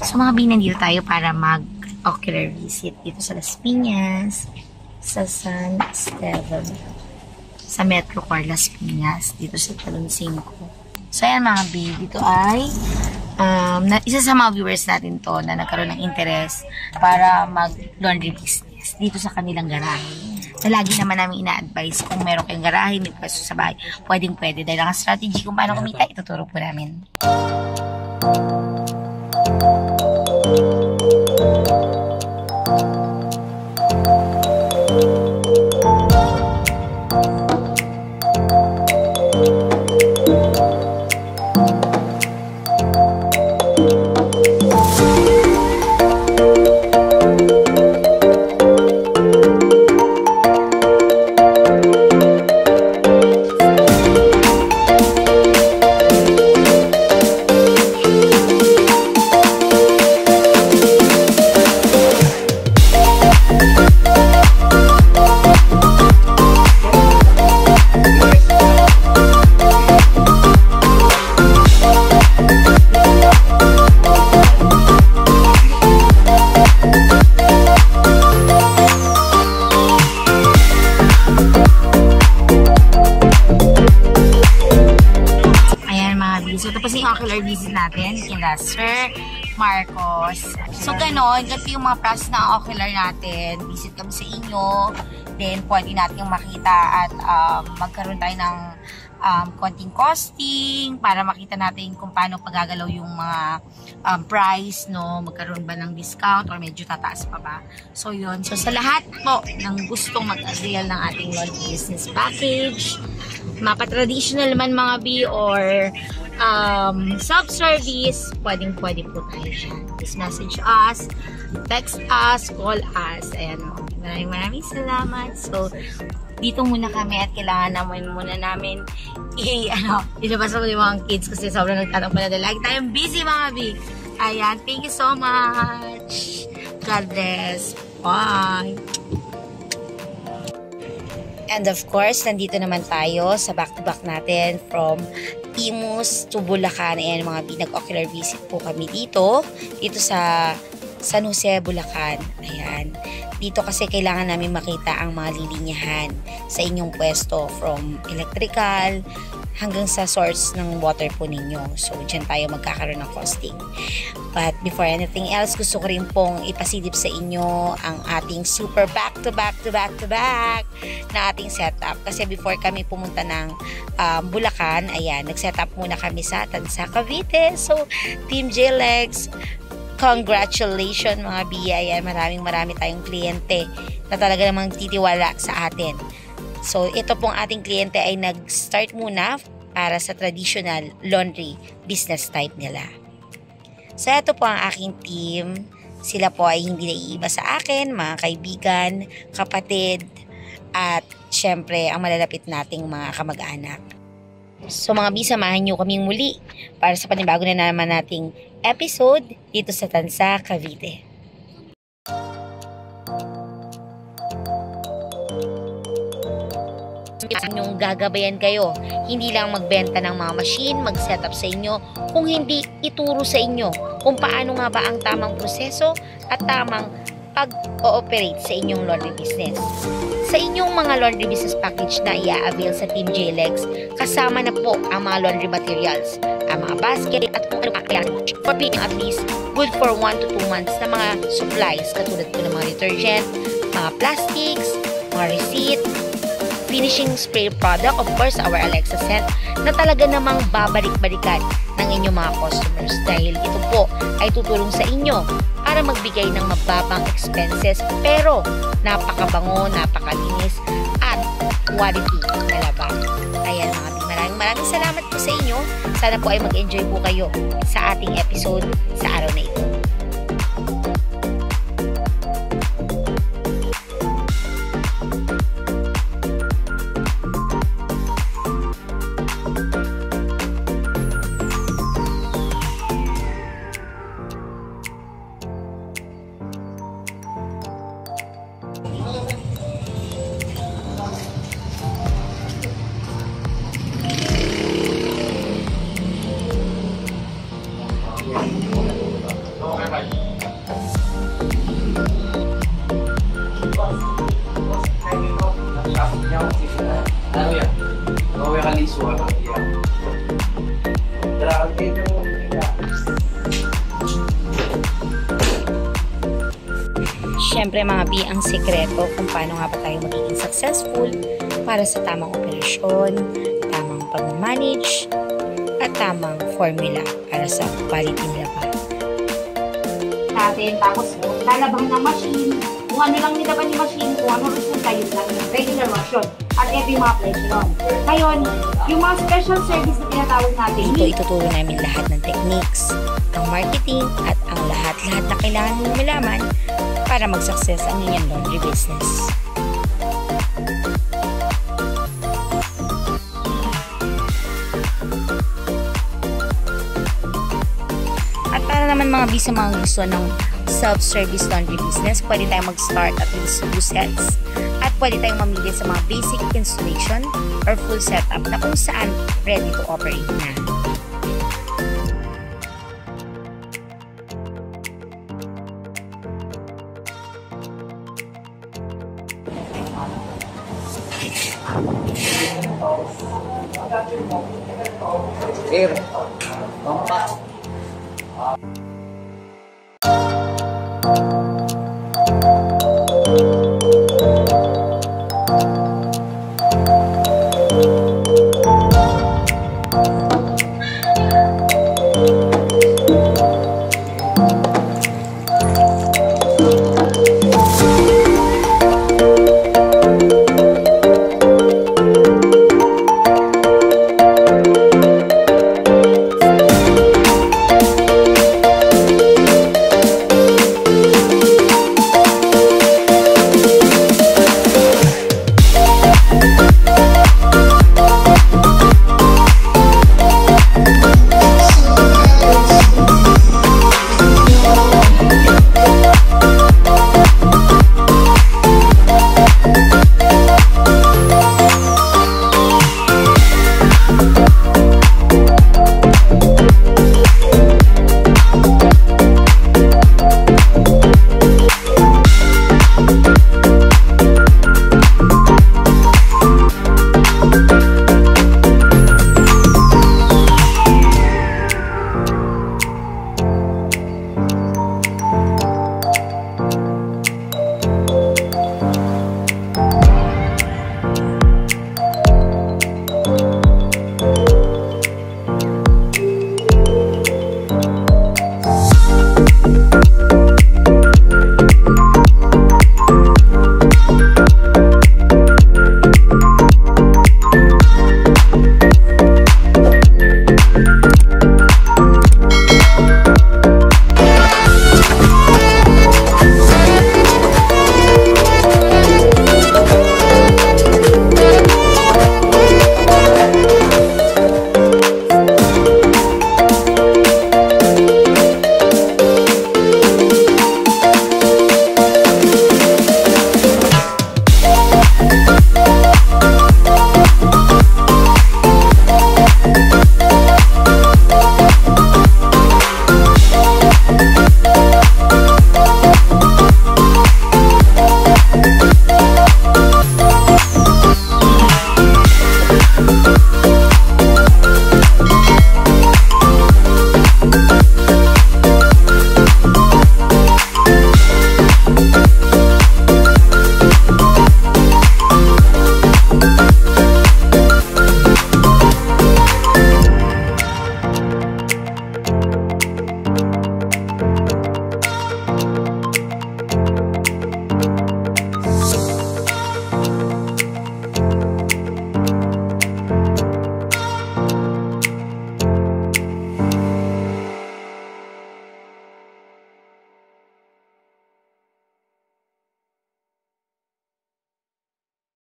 So mga B, nandito tayo para mag-ocular visit dito sa Las Piñas, sa San Esteban, sa Metro Core Las Piñas, dito sa Talon 5. So ayan mga B, dito ay um, na, isa sa mga viewers natin to na nagkaroon ng interest para mag-laundry business dito sa kanilang garahe. Na lagi naman namin ina-advise kung meron kayong garahe, may pwesto sa bahay, pwedeng pwede. Dahil ang strategy kung paano kumita, ituturo po namin. Ayan natin kila Sir Marcos. So, ganon. Ganito yung mga process ng ocular natin. Visit kami sa inyo. Then, pwede natin makita at um, magkaroon tayo ng um, konting costing para makita natin kung paano pagagalaw yung mga um, price, no? Magkaroon ba ng discount or medyo tataas pa ba? So, yun. So, sa lahat po ng gustong mag-avail ng ating laundry business package, mapa-traditional man mga B or um, self-service, pwedeng pwede po tayo dyan. Just message us, text us, call us. Ayan o. Maraming maraming salamat. So, dito muna kami at kailangan naman muna namin i, ano, ilabas ako yung mga kids kasi sobrang nagtatanong pala na lagi tayong busy mga B. Ayan, thank you so much. God bless. Bye. And of course, nandito naman tayo sa back-to-back natin from Imus to Bulacan. Ayan mga binag-ocular visit po kami dito. Dito sa San Jose, Bulacan. Ayan. Dito kasi kailangan namin makita ang mga lilinyahan sa inyong pwesto from electrical hanggang sa source ng water po ninyo. So, dyan tayo magkakaroon ng costing. But before anything else, gusto ko rin pong ipasilip sa inyo ang ating super back to back to back to back na ating setup. Kasi before kami pumunta ng um, Bulacan, ayan, nag-setup muna kami sa Tansa, Cavite. So, Team JLEX, congratulations mga. Ayan, maraming marami tayong kliyente na talaga namang titiwala sa atin. So, ito pong ating kliyente ay nag-start muna para sa traditional laundry business type nila. So, ito po ang aking team. Sila po ay hindi naiiba sa akin, mga kaibigan, kapatid, at syempre, ang malalapit nating mga kamag-anak. So mga bi, samahan nyo kaming muli para sa panibago na naman nating episode dito sa Tansa, Cavite. Yung gagabayan kayo, hindi lang magbenta ng mga machine, mag-setup sa inyo, kung hindi ituro sa inyo kung paano nga ba ang tamang proseso at tamang pag-ooperate sa inyong laundry business. Sa inyong mga laundry business package na i-avail sa Team JLEX, kasama na po ang mga laundry materials, ang mga basket at kung ano kakayahan for being at least good for 1 to 2 months na mga supplies katulad po ng mga detergent, mga plastics, mga receipt, finishing spray product, of course, our Alexa scent, na talaga namang babalik-balikan ng inyong mga customers dahil ito po ay tutulong sa inyo para magbigay ng mababang expenses pero napakabango, napakalinis at quality na laban. Ayan mga bi, maraming maraming salamat po sa inyo. Sana po ay mag-enjoy po kayo sa ating episode sa araw na ito. Iyak. Tara, kayo mo Siyempre mga B, ang sekreto kung paano nga ba tayo magiging successful para sa tamang operasyon, tamang pag-manage, at tamang formula para sa quality nila pa. natin, tapos lalabang ng machine, kung ano lang nilaban ni machine, kung ano resulta yun lang yung regular machine. At yung mga nun. Ngayon, yung mga special service na tinatawag natin, Dito ituturo namin lahat ng techniques, ang marketing, at ang lahat-lahat na kailangan mo malaman para mag-success ang inyong laundry business. Naman mga bisa mga gusto ng self-service laundry business, pwede tayong mag-start at least two sets. Pwede tayong mamili sa mga basic installation or full setup na kung saan ready to operate na. Air. Pampa.